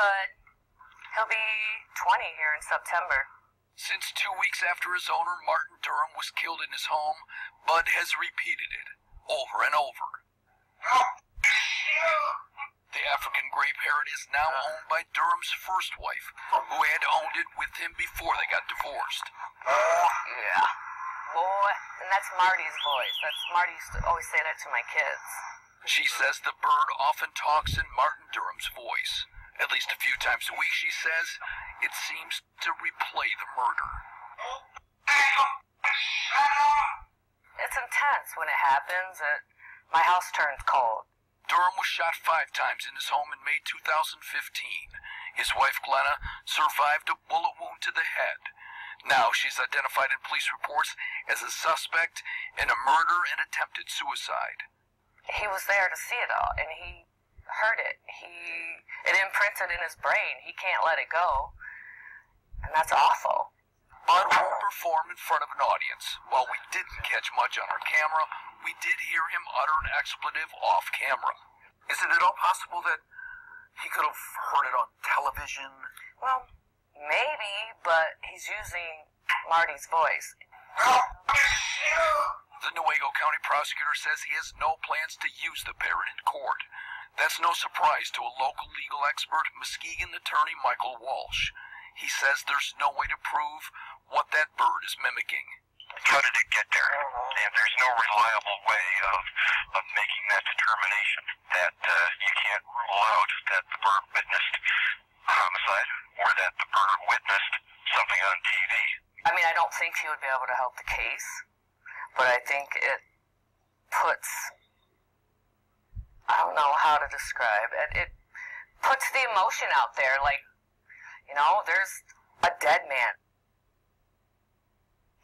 but he'll be 20 here in September. Since two weeks after his owner, Martin Duram, was killed in his home, Bud has repeated it over and over. The African gray parrot is now owned by Duram's first wife, who had owned it with him before they got divorced. Yeah. Boy, and that's Marty's voice. That's Marty used to always say that to my kids. She says the bird often talks in Martin Duram's voice. At least a few times a week, she says, it seems to replay the murder. It's intense when it happens. It, my house turns cold. Duram was shot five times in his home in May 2015. His wife, Glenna, survived a bullet wound to the head. Now she's identified in police reports as a suspect in a murder and attempted suicide. He was there to see it all, and he heard it. He imprinted in his brain. He can't let it go, and that's awful. Bud won't perform in front of an audience. While we didn't catch much on our camera, we did hear him utter an expletive off camera. Is it at all possible that he could have heard it on television? Well, maybe, but he's using Marty's voice. The Newaygo County prosecutor says he has no plans to use the parrot in court. That's no surprise to a local legal expert, Muskegon attorney Michael Walsh. He says there's no way to prove what that bird is mimicking. How did it get there? And there's no reliable way of, of making that determination. That uh, you can't rule out that the bird witnessed a homicide or that the bird witnessed something on TV. I mean, I don't think he would be able to help the case, but I think it puts. Know how to describe it. It puts the emotion out there. Like, you know, there's a dead man.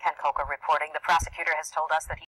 Ken Kolker reporting the prosecutor has told us that he